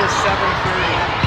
is 7.30.